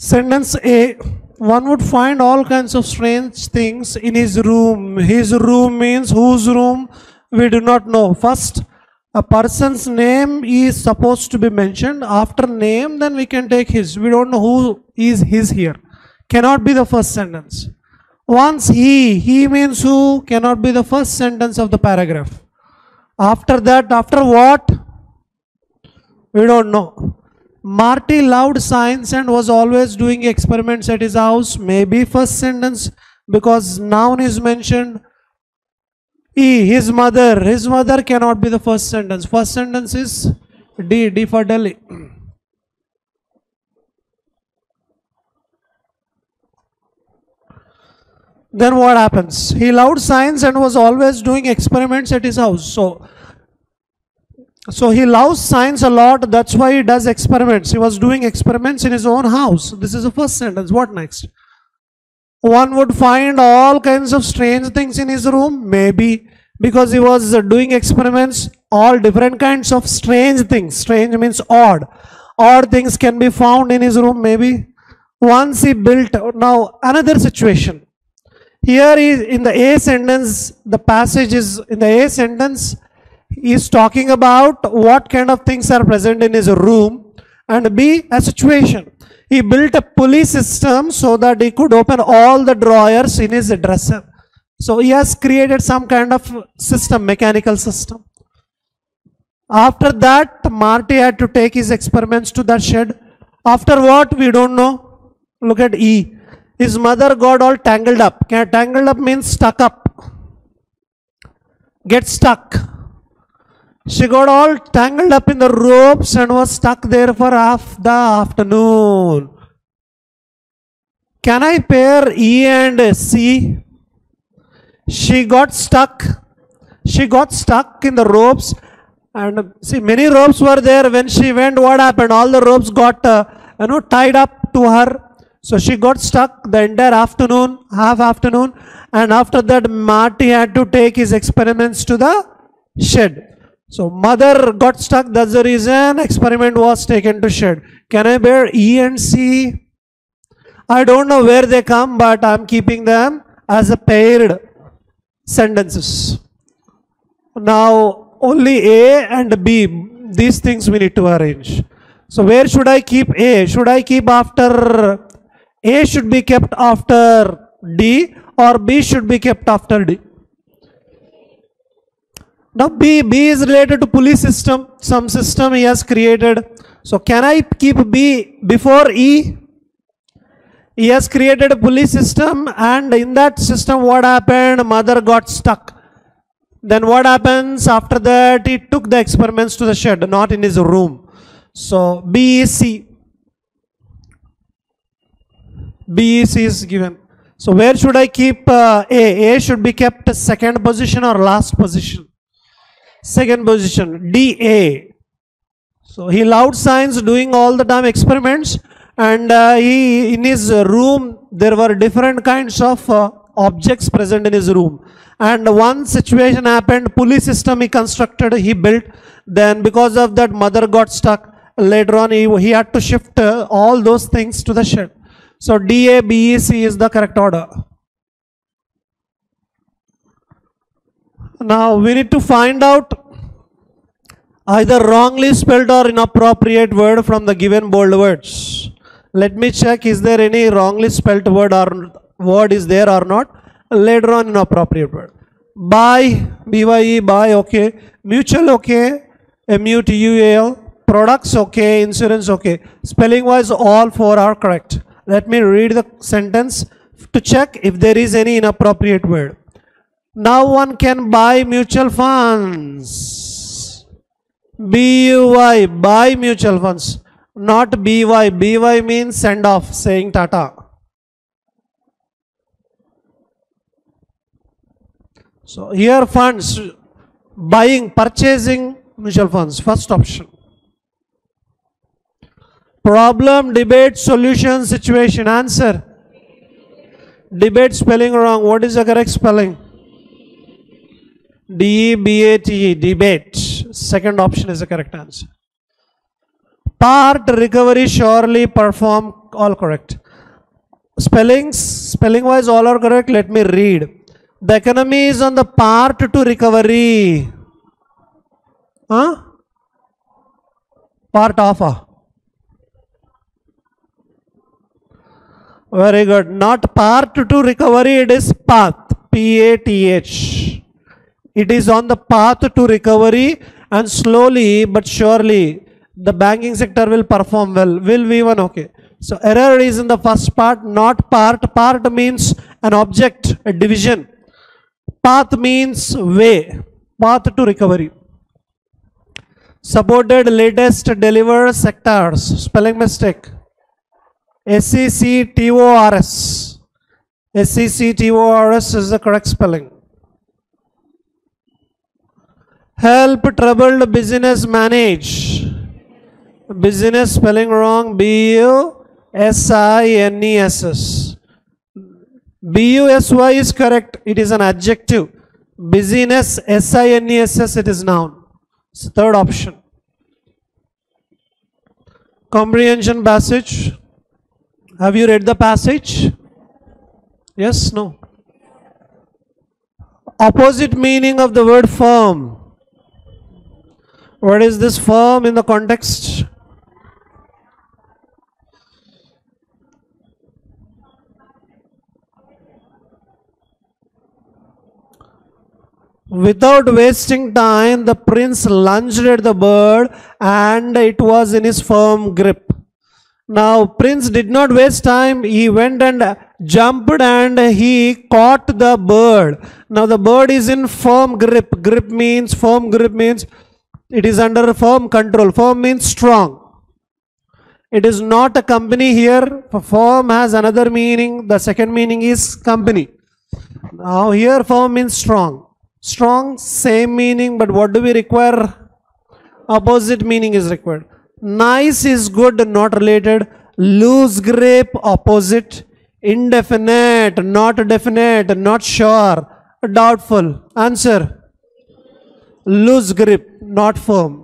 Sentence A. One would find all kinds of strange things in his room. His room means whose room? We do not know. First, a person's name is supposed to be mentioned. After name, then we can take his. We don't know who is his here. Cannot be the first sentence. Once he, he means who, cannot be the first sentence of the paragraph. After that, after what? We don't know. Marty loved science and was always doing experiments at his house. Maybe first sentence because noun is mentioned. E, his mother. His mother cannot be the first sentence. First sentence is D, D for Delhi. Then what happens? He loved science and was always doing experiments at his house. So, so he loves science a lot. That's why he does experiments. He was doing experiments in his own house. This is the first sentence. What next? One would find all kinds of strange things in his room. Maybe because he was doing experiments, all different kinds of strange things. Strange means odd. Odd things can be found in his room. Maybe once he built. Now another situation. Here is in the A sentence, the passage is in the A sentence, is talking about what kind of things are present in his room and B, a situation. He built a pulley system so that he could open all the drawers in his dresser. So he has created some kind of system, mechanical system. After that, Marty had to take his experiments to that shed. After what, we don't know. Look at E. His mother got all tangled up. Tangled up means stuck up. Get stuck. She got all tangled up in the ropes and was stuck there for half the afternoon. Can I pair E and C? She got stuck. She got stuck in the ropes. And see, many ropes were there. When she went, what happened? All the ropes got, uh, you know, tied up to her. So she got stuck the entire afternoon, half afternoon. And after that, Marty had to take his experiments to the shed. So mother got stuck. That's the reason experiment was taken to shed. Can I bear E and C? I don't know where they come, but I'm keeping them as a paired sentences. Now only A and B, these things we need to arrange. So where should I keep A? Should I keep after A should be kept after D or B should be kept after D? Now B, B is related to pulley system, some system he has created. So can I keep B before E? He has created a pulley system and in that system what happened? Mother got stuck. Then what happens after that? He took the experiments to the shed, not in his room. So B is C. B is C is given. So where should I keep uh, A? A should be kept second position or last position. Second position. D A. So he loved science, doing all the time experiments, and uh, he in his room there were different kinds of uh, objects present in his room. And one situation happened, pulley system he constructed, he built. Then because of that, mother got stuck. Later on, he, he had to shift uh, all those things to the shed. So DA, D A B E C is the correct order. Now we need to find out either wrongly spelled or inappropriate word from the given bold words. Let me check is there any wrongly spelled word or word is there or not. Later on inappropriate word. Buy, B-Y-E, buy, okay. Mutual, okay. M-U-T-U-A-L. Products, okay. Insurance, okay. Spelling wise, all four are correct. Let me read the sentence to check if there is any inappropriate word. Now one can buy mutual funds. B-U-Y, buy mutual funds. Not B-Y. B-Y means send off, saying tata. So here funds, buying, purchasing mutual funds, first option. Problem, debate, solution, situation, answer. Debate spelling wrong. What is the correct spelling? D-E-B-A-T-E, debate. Second option is the correct answer. Part recovery surely perform all correct. Spellings, spelling wise, all are correct. Let me read. The economy is on the part to recovery. Huh? Part of. ah. Very good. Not part to recovery, it is path. P A T H. It is on the path to recovery and slowly but surely the banking sector will perform well. Will we one okay. So error is in the first part, not part. Part means an object, a division. Path means way, path to recovery. Supported latest deliver sectors. Spelling mistake. S-E-C-T-O-R-S. S-E-C-T-O-R-S is the correct spelling. Help troubled business manage. Business spelling wrong. B-U-S-I-N-E-S-S. B-U-S-Y is correct. It is an adjective. Busyness, S-I-N-E-S-S, it is noun. It's the third option. Comprehension passage. Have you read the passage? Yes, no. Opposite meaning of the word firm. What is this firm in the context? Without wasting time, the prince lunged at the bird and it was in his firm grip. Now, prince did not waste time. He went and jumped and he caught the bird. Now, the bird is in firm grip. Grip means, firm grip means it is under firm control. Firm means strong. It is not a company here. Firm has another meaning. The second meaning is company. Now, here firm means strong. Strong, same meaning, but what do we require? Opposite meaning is required. Nice is good, not related. Loose grip, opposite. Indefinite, not definite, not sure, doubtful. Answer. Loose grip, not firm.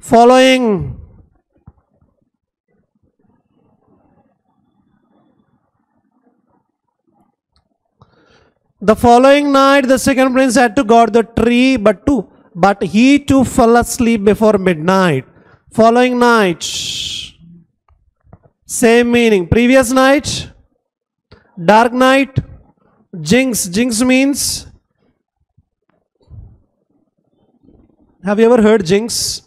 Following. The following night, the second prince had to guard the tree, but to but he too fell asleep before midnight. Following night, same meaning. Previous night, dark night, jinx. Jinx means. Have you ever heard jinx?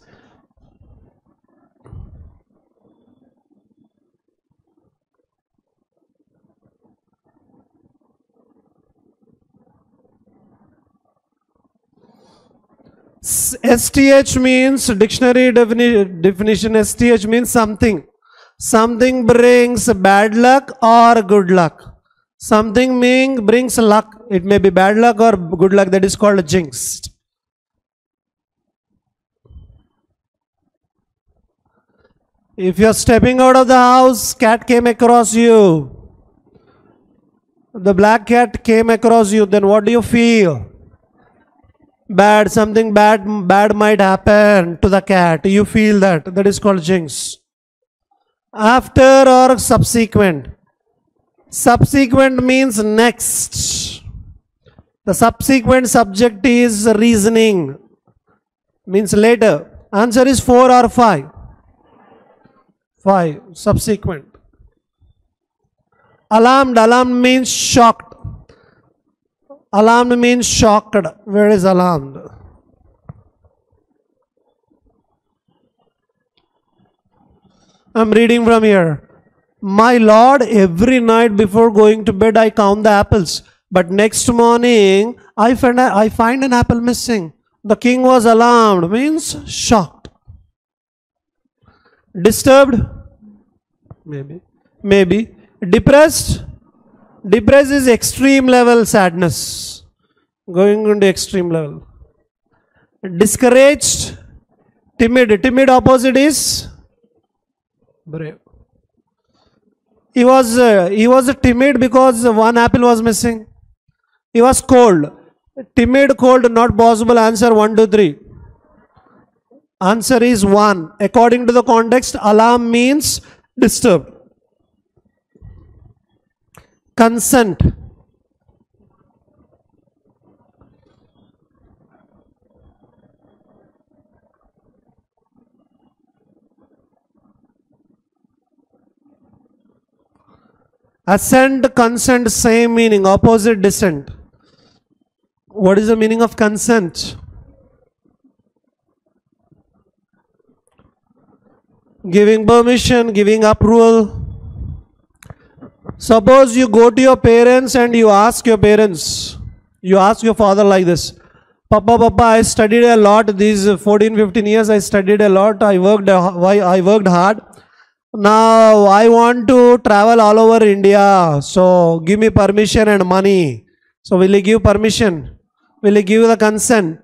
STH means dictionary defini- definition. STH means something. Something brings bad luck or good luck. Something mean brings luck. It may be bad luck or good luck. That is called a jinx. If you are stepping out of the house, cat came across you. The black cat came across you. Then what do you feel? bad something bad bad might happen to the cat. You feel that. That is called jinx. After or subsequent? Subsequent means next. The subsequent subject is reasoning. Means later. Answer is 4 or 5 5 subsequent alarmed alarmed means shocked Alarmed means shocked. Where is alarmed? I'm reading from here. My Lord, every night before going to bed, I count the apples. But next morning, I find, I find an apple missing. The king was alarmed, means shocked. Disturbed? Maybe. Maybe. Depressed? Depressed is extreme level sadness. Going into extreme level. Discouraged, timid. Timid opposite is brave. He was uh, he was timid because one apple was missing. He was cold. Timid, cold, not possible. Answer one, two, three. Answer is 1. According to the context, alarm means disturb. Consent. Assent, consent, same meaning, opposite dissent. What is the meaning of consent? Giving permission, giving approval. Suppose you go to your parents and you ask your parents, you ask your father like this Papa, Papa, I studied a lot these 14 15 years. I studied a lot. I worked, I worked hard. Now I want to travel all over India. So give me permission and money. So will you give permission? Will you give the consent?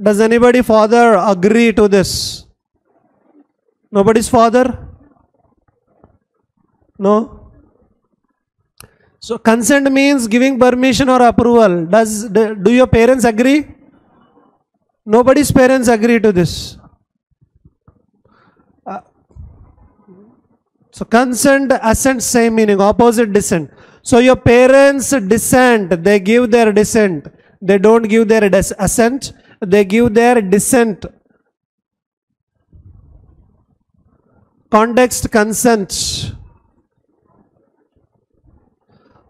Does anybody father agree to this? Nobody's father? No? So consent means giving permission or approval. Does do your parents agree? Nobody's parents agree to this. Uh, so consent, assent, same meaning, opposite dissent. So your parents dissent, they give their dissent. They don't give their assent, they give their dissent. Context consent.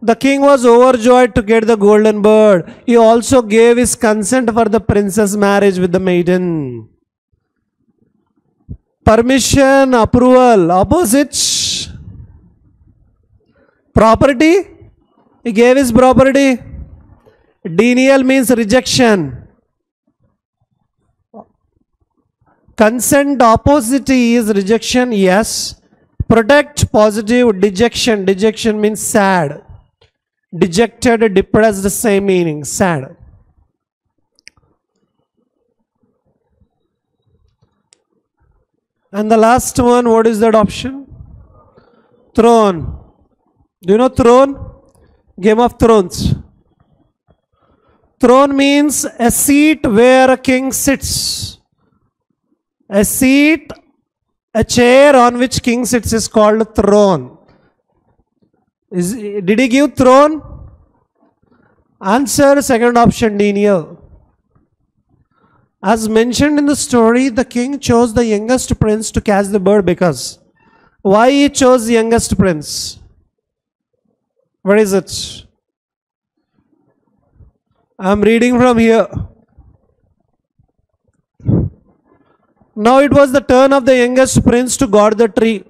The king was overjoyed to get the golden bird. He also gave his consent for the princess marriage with the maiden. Permission, approval, opposite. Property. He gave his property. Denial means rejection. Consent opposite is rejection, yes. Protect positive, dejection. Dejection means sad. Dejected, depressed, same meaning, sad. And the last one, what is that option? Throne. Do you know throne? Game of Thrones. Throne means a seat where a king sits. A seat, a chair on which king sits is called throne. Is, did he give throne? Answer second option, denial. As mentioned in the story, the king chose the youngest prince to catch the bird because. Why he chose the youngest prince? Where is it? I'm reading from here. Now it was the turn of the youngest prince to guard the tree.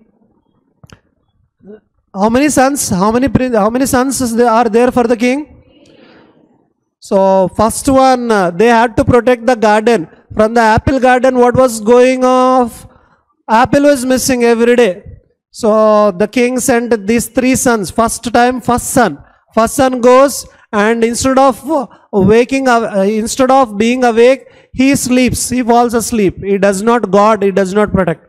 How many sons? How many prince? How many sons are there for the king? So first one, uh, they had to protect the garden. From the apple garden, what was going off? Apple was missing every day. So the king sent these three sons. First time, first son. First son goes and instead of waking up, uh, instead of being awake, he sleeps. He falls asleep. He does not guard. He does not protect.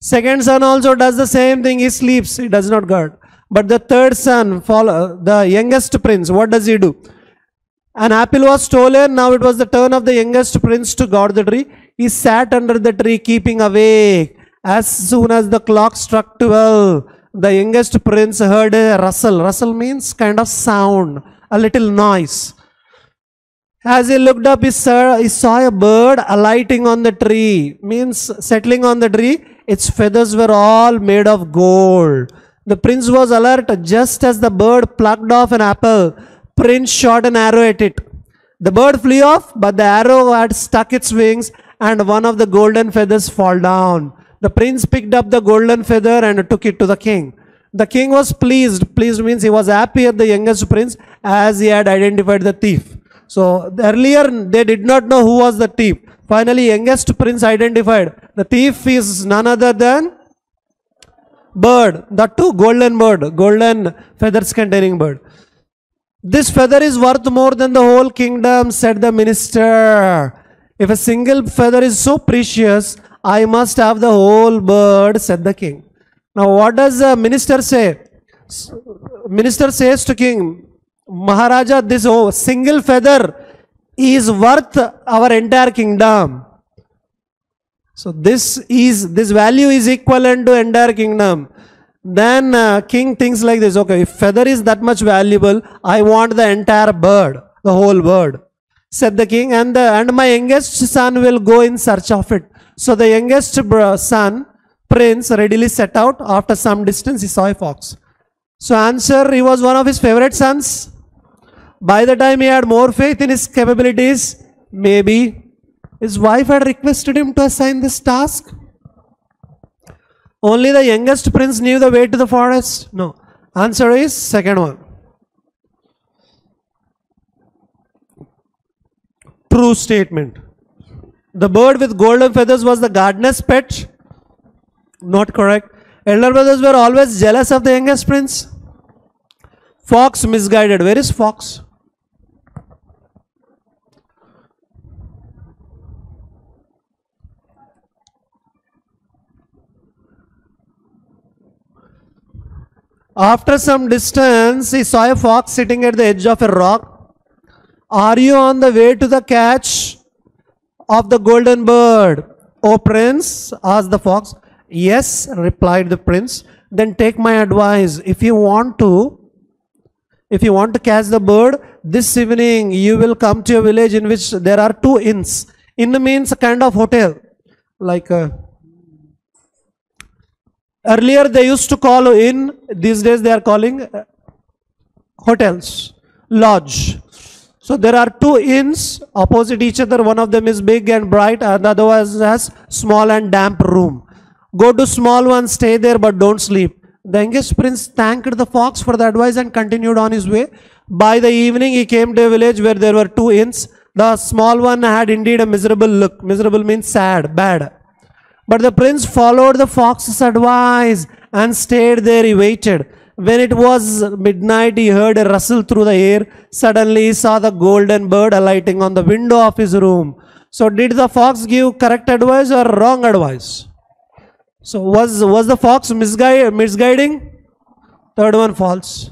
Second son also does the same thing. He sleeps. He does not guard. But the third son, follow, uh, the youngest prince, what does he do? An apple was stolen. Now it was the turn of the youngest prince to guard the tree. He sat under the tree, keeping awake. As soon as the clock struck 12, the youngest prince heard a rustle. Rustle means kind of sound, a little noise. As he looked up, he saw, he saw a bird alighting on the tree, means settling on the tree. Its feathers were all made of gold. The prince was alert just as the bird plucked off an apple. Prince shot an arrow at it. The bird flew off, but the arrow had stuck its wings and one of the golden feathers fall down. The prince picked up the golden feather and took it to the king. The king was pleased. Pleased means he was happy at the youngest prince as he had identified the thief. So earlier they did not know who was the thief. Finally, youngest prince identified. The thief is none other than bird. The two golden bird, golden feathers containing bird. This feather is worth more than the whole kingdom, said the minister. If a single feather is so precious, I must have the whole bird, said the king. Now, what does the minister say? Minister says to king, Maharaja, this oh, single feather is worth our entire kingdom. So this is this value is equivalent to entire kingdom. Then uh, king thinks like this, okay, if feather is that much valuable, I want the entire bird, the whole bird. Said the king, and the, and my youngest son will go in search of it. So the youngest son, prince, readily set out. After some distance, he saw a fox. So answer, he was one of his favorite sons. By the time he had more faith in his capabilities, maybe his wife had requested him to assign this task. Only the youngest prince knew the way to the forest. No. Answer is second one. True statement. The bird with golden feathers was the gardener's pet. Not correct. Elder brothers were always jealous of the youngest prince. Fox misguided. Where is fox? After some distance, he saw a fox sitting at the edge of a rock. Are you on the way to the catch of the golden bird? O prince, asked the fox. Yes, replied the prince. Then take my advice. If you want to, if you want to catch the bird, this evening you will come to a village in which there are two inns. Inn means a kind of hotel, like a, Earlier they used to call in, these days they are calling uh, hotels, lodge. So there are two inns opposite each other. One of them is big and bright, and the other one has small and damp room. Go to small one, stay there, but don't sleep. The youngest prince thanked the fox for the advice and continued on his way. By the evening, he came to a village where there were two inns. The small one had indeed a miserable look. Miserable means sad, bad. But the prince followed the fox's advice and stayed there. He waited. When it was midnight, he heard a rustle through the air. Suddenly, he saw the golden bird alighting on the window of his room. So, did the fox give correct advice or wrong advice? So, was, was the fox misguiding? Third one false.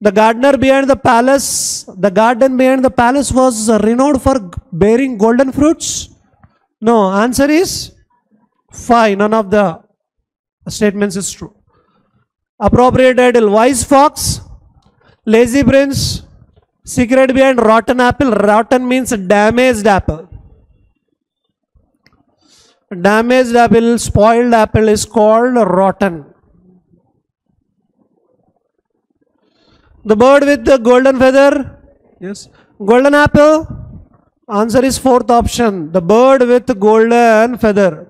The gardener behind the palace, the garden behind the palace was renowned for bearing golden fruits. No, answer is Five, none of the statements is true. Appropriate title, wise fox, lazy prince, secret behind rotten apple. Rotten means damaged apple. Damaged apple, spoiled apple is called rotten. The bird with the golden feather, yes. Golden apple, answer is fourth option. The bird with golden feather.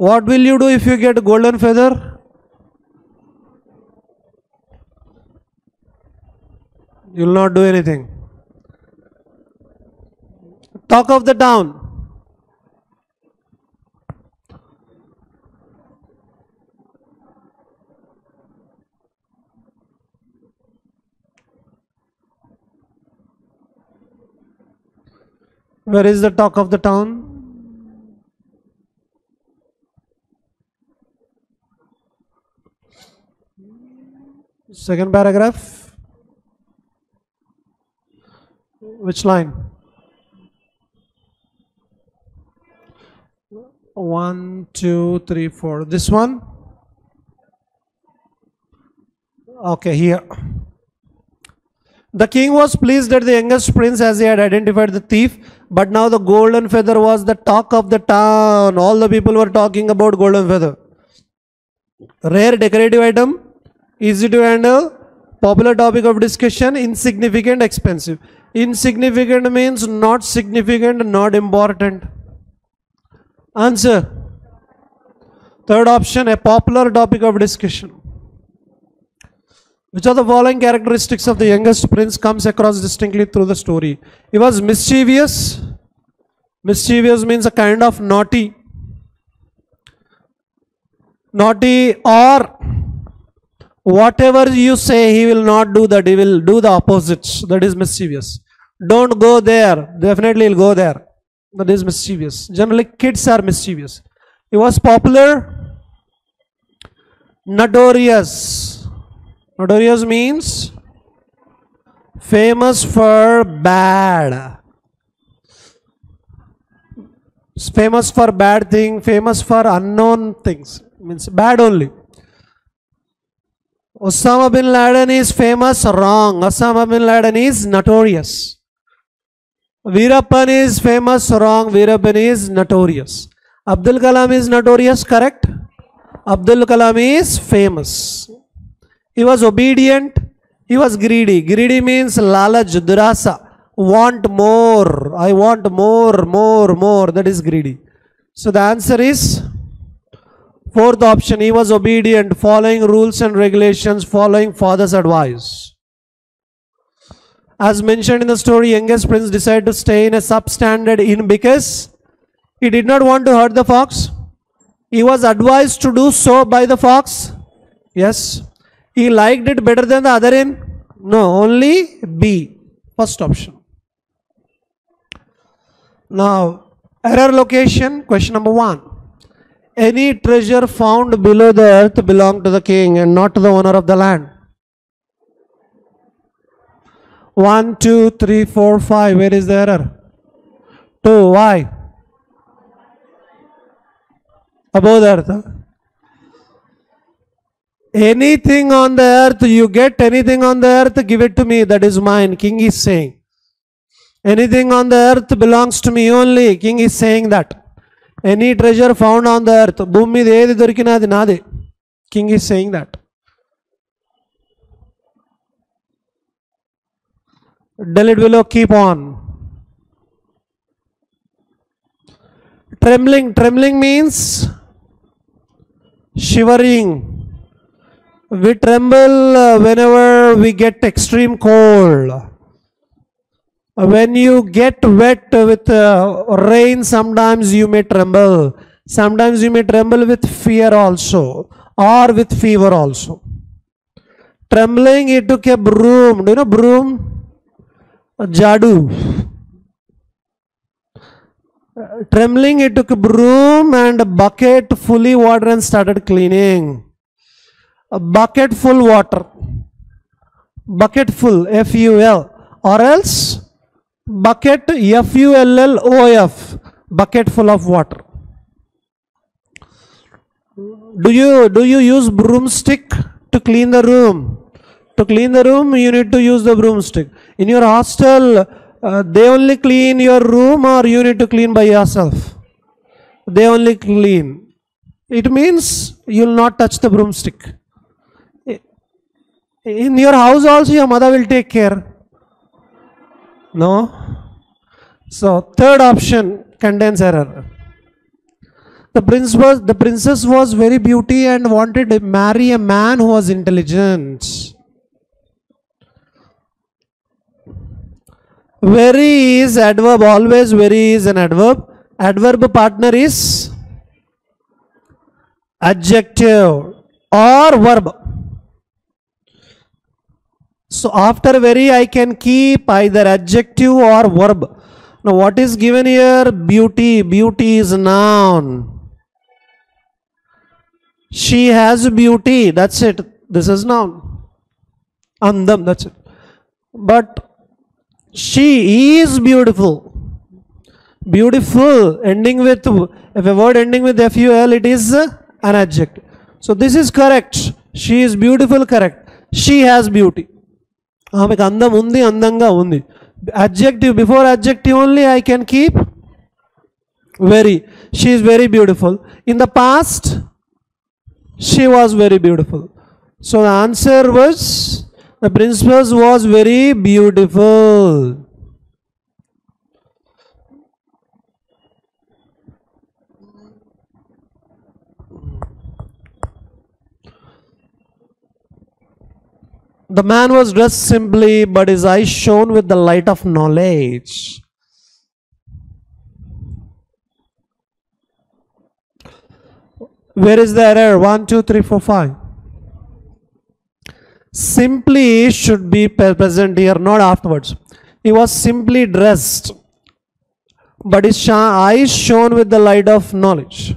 What will you do if you get golden feather? You will not do anything. Talk of the town. Where is the talk of the town? Second paragraph. Which line? One, two, three, four. This one? Okay, here. The king was pleased at the youngest prince as he had identified the thief, but now the golden feather was the talk of the town. All the people were talking about golden feather. Rare decorative item, easy to handle, popular topic of discussion, insignificant, expensive. Insignificant means not significant, not important. Answer. Third option, a popular topic of discussion. Which of the following characteristics of the youngest prince comes across distinctly through the story? He was mischievous. Mischievous means a kind of naughty. Naughty or whatever you say, he will not do that. He will do the opposites. That is mischievous. Don't go there. Definitely he'll go there. That is mischievous. Generally, kids are mischievous. He was popular, notorious. Notorious means Famous for bad. Famous for bad thing, famous for unknown things. Means bad only. Osama bin Laden is famous, wrong. Osama bin Laden is notorious. Veerappan is famous, wrong. Veerappan is notorious. Abdul Kalam is notorious, correct? Abdul Kalam is famous. He was obedient, he was greedy. Greedy means lalaj, durasa. Want more. I want more, more, more. That is greedy. So the answer is fourth option. He was obedient, following rules and regulations, following father's advice. As mentioned in the story, youngest prince decided to stay in a substandard inn because he did not want to hurt the fox. He was advised to do so by the fox. Yes. He liked it better than the other inn. No, only B. First option. Now, error location, question number one. Any treasure found below the earth belonged to the king and not to the owner of the land. One, two, three, four, five. Where is the error? Two. Why? Above the earth. Anything on the earth, you get anything on the earth, give it to me. That is mine. King is saying. Anything on the earth belongs to me only. King is saying that. Any treasure found on the earth. భూమి మీద ఏది దొరికినా అది నాదే king is saying that delete below keep on trembling trembling means shivering we tremble uh, whenever we get extreme cold when you get wet with uh, rain sometimes you may tremble. Sometimes you may tremble with fear also or with fever also. Trembling he took a broom. Do you know broom? A jadu. Trembling he took a broom and a bucket fully water and started cleaning. A bucket full water. Bucket full f-u-l or else bucket f-u-l-l-o-f bucket full of water. Do you do you use broomstick to clean the room? To clean the room you need to use the broomstick. In your hostel uh, they only clean your room or you need to clean by yourself? They only clean. It means you will not touch the broomstick. In your house also your mother will take care. No so third option contains error. The prince was the princess was very beauty and wanted to marry a man who was intelligent. Very is adverb always very is an adverb. Adverb partner is adjective or verb. So after very I can keep either adjective or verb. Now what is given here? Beauty. Beauty is noun. She has beauty. That's it. This is noun. Andam. That's it. But she is beautiful. Beautiful. Ending with if a word ending with ful, it is uh, an adjective. So this is correct. She is beautiful. Correct. She has beauty. ఆమెకు అందం ఉంది అందంగా ఉంది adjective before adjective only I can keep very. She is very beautiful. In the past she was very beautiful. So the answer was the princess was very beautiful. The man was dressed simply, but his eyes shone with the light of knowledge. Where is the error? One, two, three, four, five. Simply should be present here, not afterwards. He was simply dressed, but his eyes shone with the light of knowledge.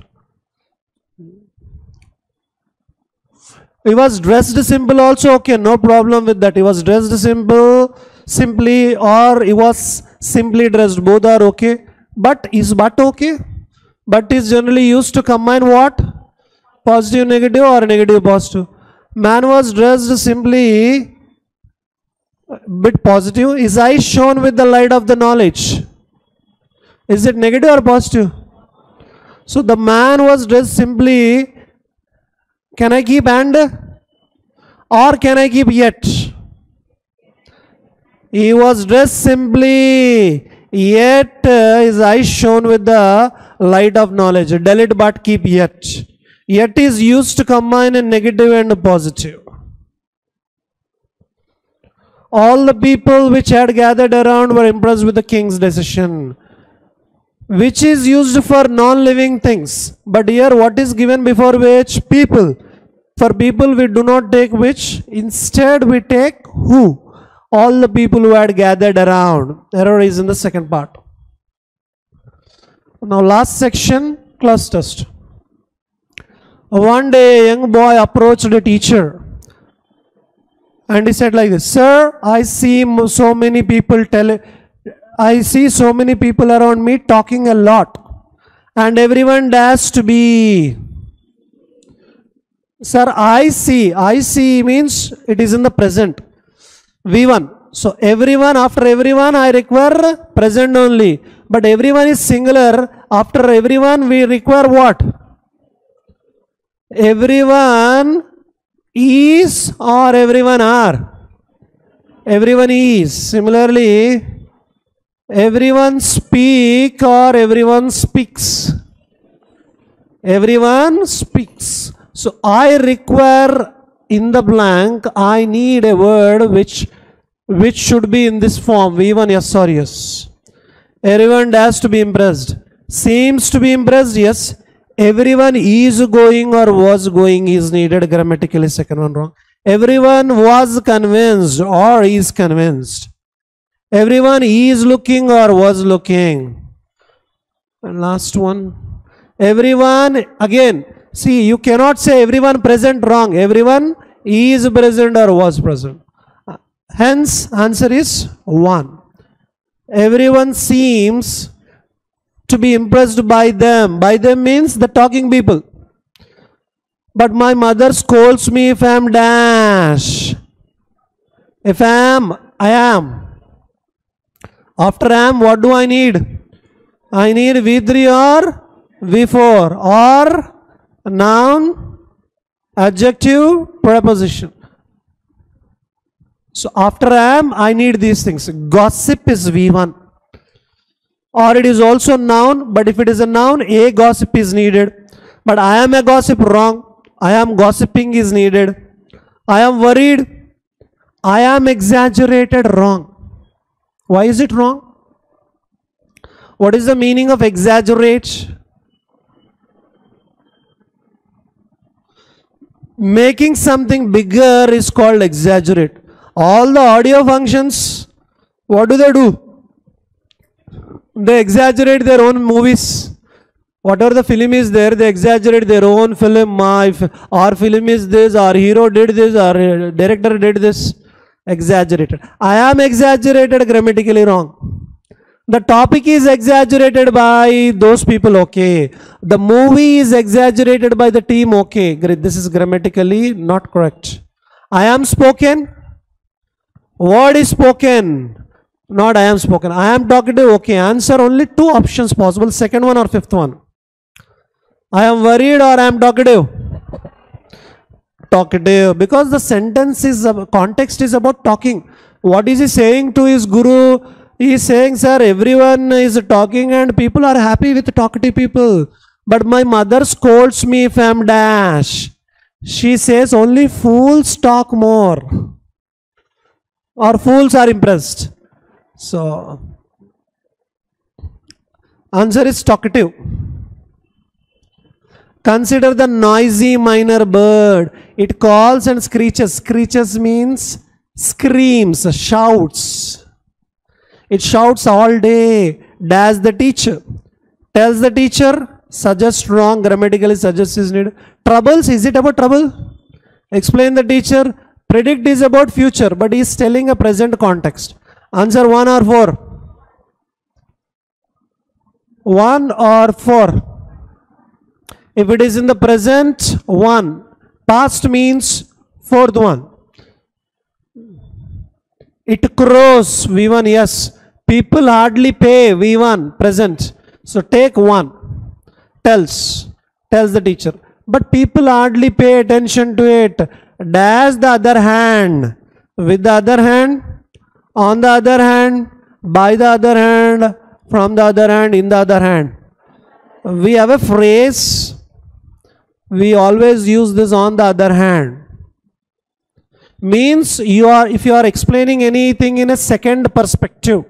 He was dressed simple also, okay, no problem with that. He was dressed simple, simply or he was simply dressed. Both are okay. But is but okay? But is generally used to combine what? Positive, negative or negative, positive. Man was dressed simply bit positive. His eyes shone with the light of the knowledge. Is it negative or positive? So the man was dressed simply. Can I keep and? Or can I keep yet? He was dressed simply, yet uh, his eyes shone with the light of knowledge. Delete but keep yet. Yet is used to combine a negative and a positive. All the people which had gathered around were impressed with the king's decision, which is used for non living things. But here, what is given before which? People. For people, we do not take which, instead, we take who? All the people who had gathered around. Error is in the second part. Now, last section class test. One day, a young boy approached a teacher and he said like this sir i see so many people tell i see so many people around me talking a lot. And everyone dares to be sir i see. I see means it is in the present. V1 so everyone after everyone i require present only. But everyone is singular. After everyone we require what? Everyone is or everyone are? Everyone is. Similarly, everyone speak or everyone speaks. Everyone speaks. So I require in the blank, I need a word which which should be in this form. V1 yes or yes. Everyone has to be impressed. Seems to be impressed, yes. Everyone is going or was going is needed grammatically. Second one wrong. Everyone was convinced or is convinced. Everyone is looking or was looking. And last one. Everyone, again, see, you cannot say everyone present wrong. Everyone is present or was present. Hence, answer is 1. Everyone seems to be impressed by them. By them means the talking people. But my mother scolds me if I am dash. If I am, I am. After am, what do I need? I need V3 or V4 or noun, adjective, preposition. So after am, I need these things. Gossip is V1 or it is also noun but if it is a noun a gossip is needed but i am a gossip wrong i am gossiping is needed i am worried i am exaggerated wrong why is it wrong? What is the meaning of exaggerate? Making something bigger is called exaggerate. All the audio functions what do they do? They exaggerate their own movies. Whatever the film is there they exaggerate their own film. My our film is this our hero did this our uh, director did this exaggerated i am exaggerated grammatically wrong the topic is exaggerated by those people okay the movie is exaggerated by the team okay this is grammatically not correct i am spoken word is spoken not I am spoken. I am talkative. Okay, answer only two options possible. Second one or fifth one. I am worried or I am talkative. Talkative uh, because the sentence is context is about talking. What is he saying to his guru? He is saying, sir, everyone is talking and people are happy with talkative people. But my mother scolds me if I am dash. She says only fools talk more. Or fools are impressed. So, answer is talkative. Consider the noisy myna bird. It calls and screeches. Screeches means screams, shouts. It shouts all day. Dash the teacher. Tells the teacher, suggests wrong, grammatically suggests is needed. Troubles, is it about trouble? Explain the teacher. Predict is about future, but he is telling a present context. Answer 1 or 4? 1 or 4? If it is in the present, 1. Past means fourth one. It crows, V1, yes. People hardly pay, V1, present. So take 1. Tells, tells the teacher. But people hardly pay attention to it. Dash the other hand. With the other hand, on the other hand, by the other hand, from the other hand, in the other hand. We have a phrase, we always use this on the other hand. Means you are, if you are explaining anything in a second perspective,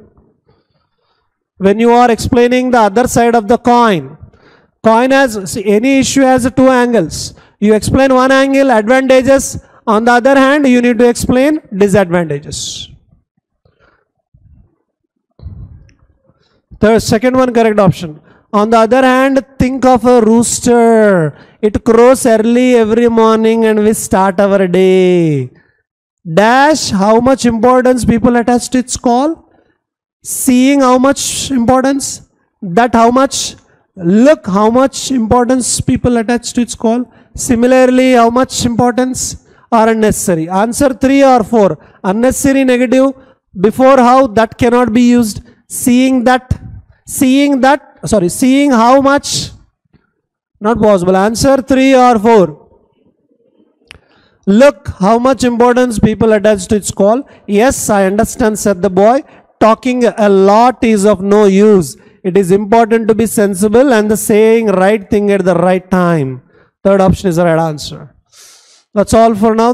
when you are explaining the other side of the coin, coin has, see, any issue has two angles. You explain one angle, advantages, on the other hand, you need to explain disadvantages. The second one correct option. On the other hand, think of a rooster. It crows early every morning and we start our day. Dash, how much importance people attach to its call? Seeing how much importance? That how much? Look how much importance people attach to its call. Similarly, how much importance? or unnecessary? Answer 3 or 4. Unnecessary negative. Before how that cannot be used. Seeing that. Seeing that. Sorry. Seeing how much. Not possible. Answer 3 or 4. Look how much importance people attach to its call. Yes, I understand, said the boy. Talking a lot is of no use. It is important to be sensible and the saying right thing at the right time. Third option is the right answer. That's all for now.